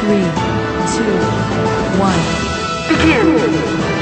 three, two, one. Begin.